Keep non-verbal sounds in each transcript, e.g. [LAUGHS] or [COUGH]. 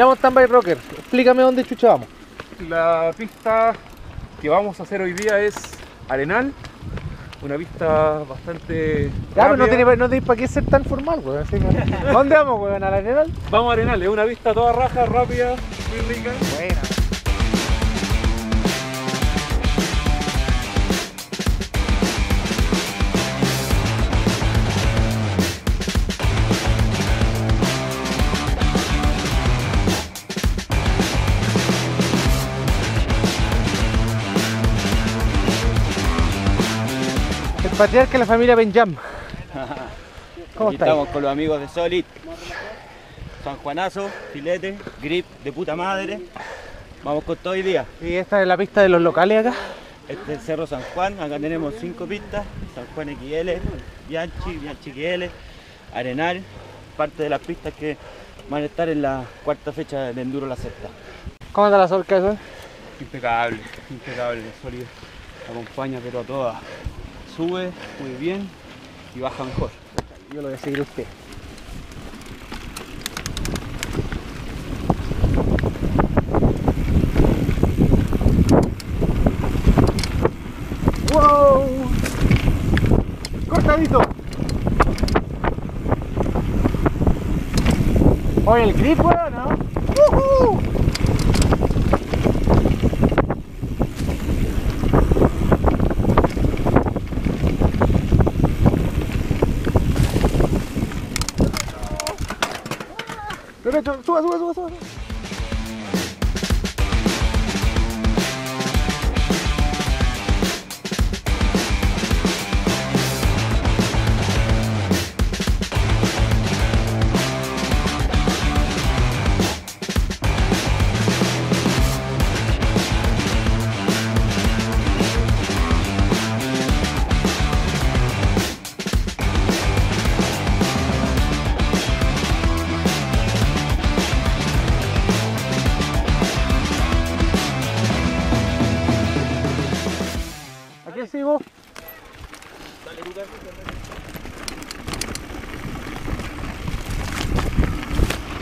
Llamo Standby Rocker. Explícame dónde chucha vamos. La pista que vamos a hacer hoy día es Arenal, una pista bastante. Ya, pero no tenéis no para qué ser tan formal, weón. [LAUGHS] ¿Dónde vamos, weón? ¿A la general? Vamos a Arenal, es una pista toda raja, rápida, muy rica. Buena. Patriarca de la familia Benjam. [LAUGHS] ¿Cómo Aquí estáis? estamos con los amigos de Solid. San Juanazo, filete, grip de puta madre. Vamos con todo hoy día. Y esta es la pista de los locales acá. Este es el Cerro San Juan, acá tenemos cinco pistas. San Juan XL, Bianchi, Bianchi XL, Arenal, parte de las pistas que van a estar en la cuarta fecha de Enduro La Sexta. ¿Cómo está la solca eso? Impecable, impecable, sólido. Acompaña pero a todas. Sube muy bien y baja mejor. Yo lo voy a seguir a usted. ¡Wow! ¡Cortadito! Oye, el grip, weón, 坐坐坐坐坐。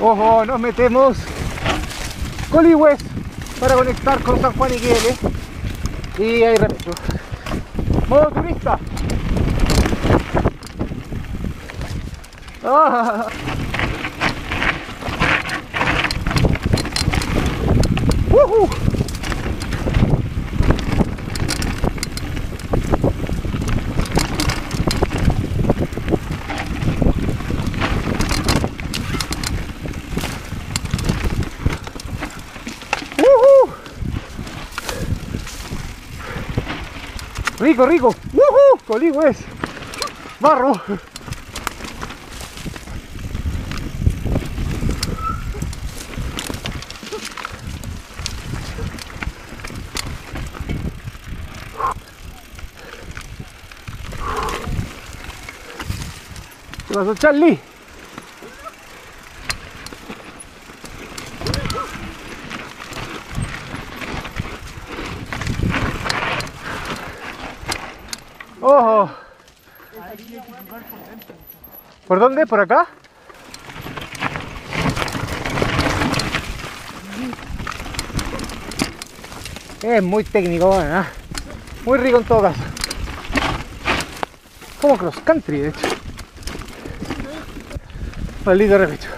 Ojo, nos metemos Coligües para conectar con San Juan y Quiele. Y ahí repito. Modo turista. Ah. Ujú. ¡Woohoo! Rico, rico. ¡Woohoo! Coligo es. Barro. ¿Qué pasó, Charlie? ¡Ojo! ¿Por dónde? ¿Por acá? Es muy técnico, ¿eh? muy rico en todo caso. Como cross country, de hecho. Maldito repito.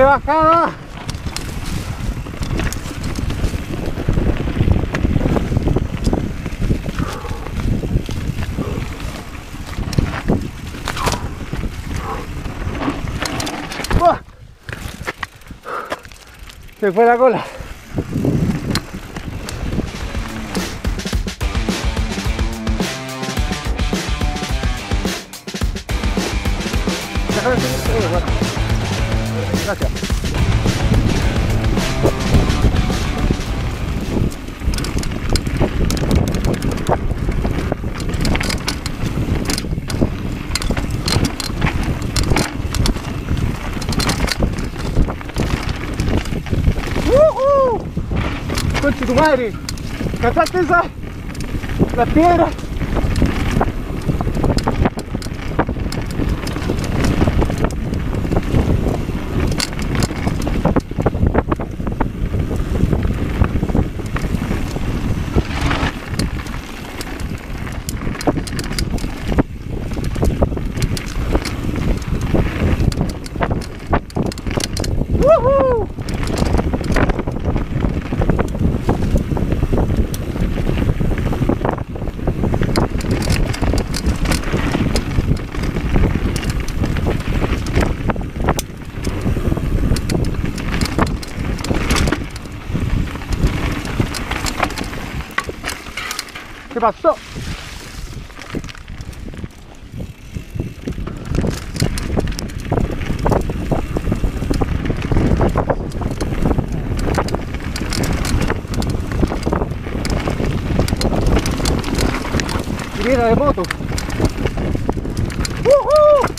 qué bajada! Se fue la cola. [LAUGHS] Eh, déjame subir. Eh, bueno. Gracias. ¡Woohoo! Conche tu madre. ¿Cachaste esa? Las piedras. ¡Woohoo! ¿Qué pasó? Y viene de moto. ¡Woohoo!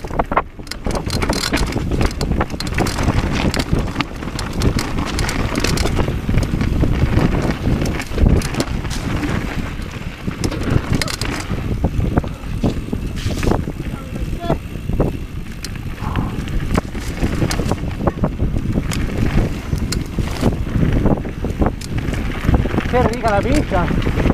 Qué rica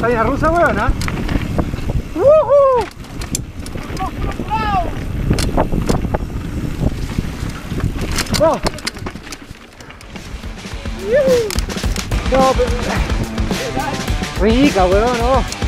Montaña rusa, weón, ¿ah? ¡Woohoo! ¡Oh! ¡Yuhu! No, pero... Rica, weón, no.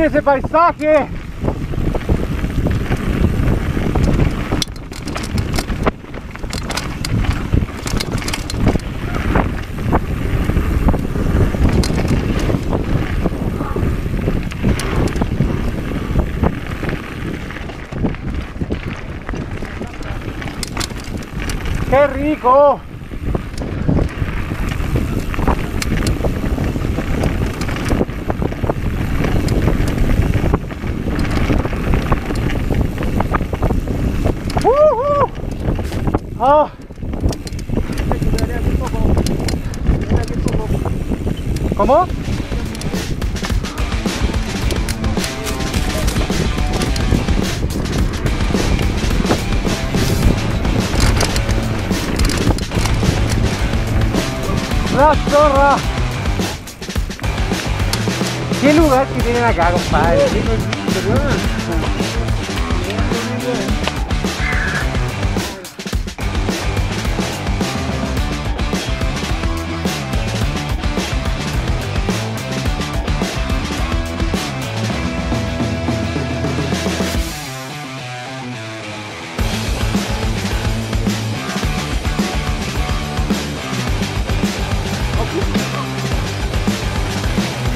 ¡Mira ese paisaje! ¡Qué rico! ¡Woohoo! ¡Ah! ¿Cómo? ¡La zorra! ¿Qué lugar que tienen acá, compadre?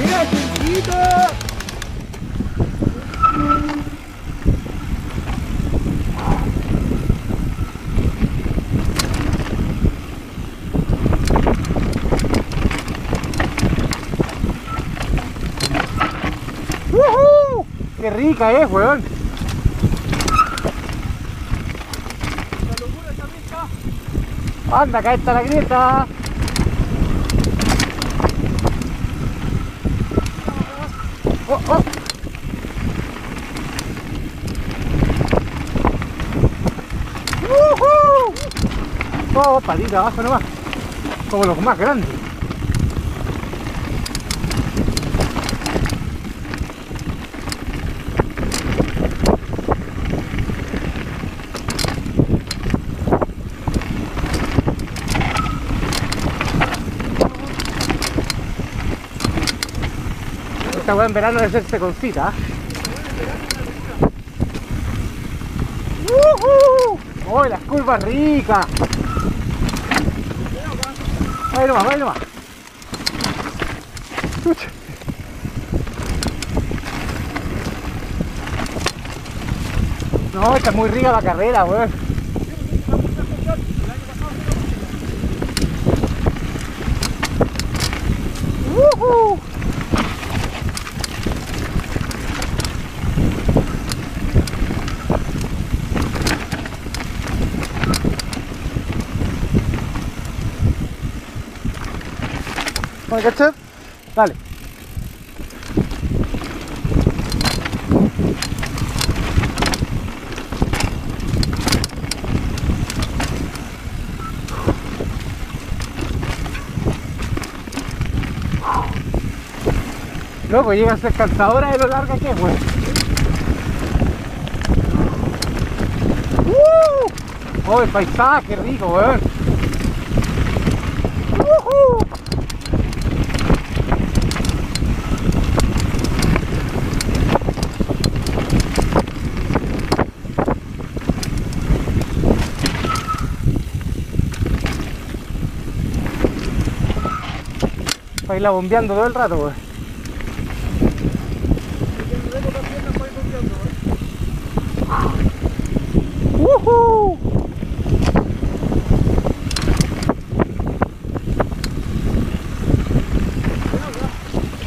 ¡Mira, chiquito! ¡Woohoo! ¡Qué rica es, weón! Anda, acá está la grieta. Oh, oh. ¡Woohoo! Oh, palita abajo nomás. Como los más grandes. Esta weá en verano debe ser seconcita. ¡Woohoo! ¡Oh, las curvas ricas! Ahí nomás, ahí nomás. Chucha. No, está muy rica la carrera, weón. ¡Woohoo! ¿Me cachas? Dale. Loco, llega a ser cansadora de lo larga que es, weón. ¡Uh! ¡Oh, el paisaje rico, weón! ¡Woohoo! Baila bombeando todo el rato, weón. ¡Woohoo!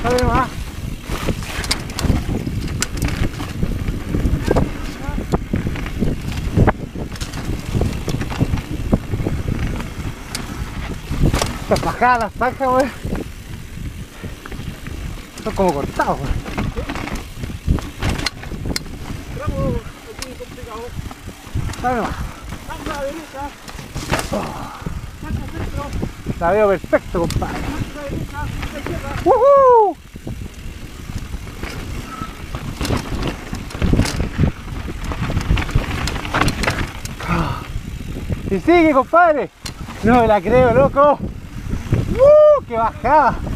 Dale zanja, weón. Son como cortados. Tramo aquí complicado. Dame más. La derecha. Oh. La veo perfecto, compadre. Y sigue, compadre. No me la creo, loco. ¡Uh! ¡Qué bajada!